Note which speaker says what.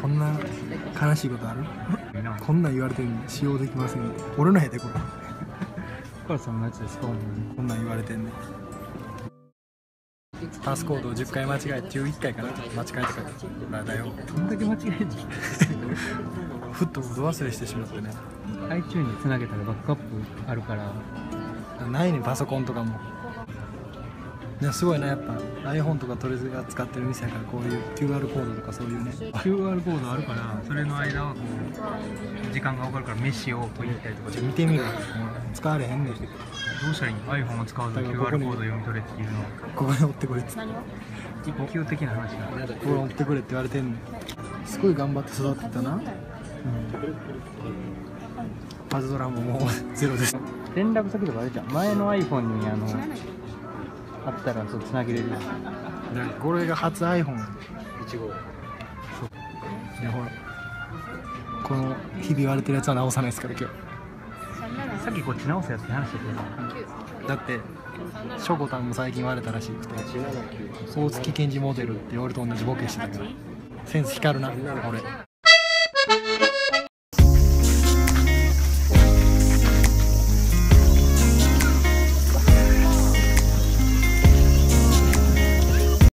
Speaker 1: こんな悲しいことある？こんなん言われてんのに使用できません。俺のやでこれ。
Speaker 2: これそんなやつですか？
Speaker 1: こんなん言われてんねパスコードを10回間違え11回かな？間違えてからだよ。
Speaker 2: どんだけ間違えて
Speaker 1: ふっとど忘れしてしまってね。
Speaker 2: iTunes につなげたらバックアップあるから。
Speaker 1: ないねパソコンとかもねすごいなやっぱ。iPhone とか取り扱ってる店やからこういう QR コードとかそういうね。
Speaker 2: QR コードあるからそれの間はこう時間が分かるから飯をこう行ったりとか
Speaker 1: 見てみろ使われへんねん
Speaker 2: どうしたらいいの？iPhone を使うと QR コード読み取れっていうのは。
Speaker 1: ここに追ってくれっつって
Speaker 2: 一級的な話だ。
Speaker 1: ここに追ってくれって言われてんねんすごい頑張って育ってたな。パズドラももうゼロです。
Speaker 2: 連絡先とかあるじゃん。前の iPhone にあのあったらそうつなげれる。やん
Speaker 1: だからこれが初 iPhone1 号いやほら。この日々言われてるやつは直さないですから今
Speaker 2: さっきこっち直せやって話して
Speaker 1: 日だってしょこたんも最近言われたらしくて。大月健二モデルって俺と同じボケしてたから。センス光るな俺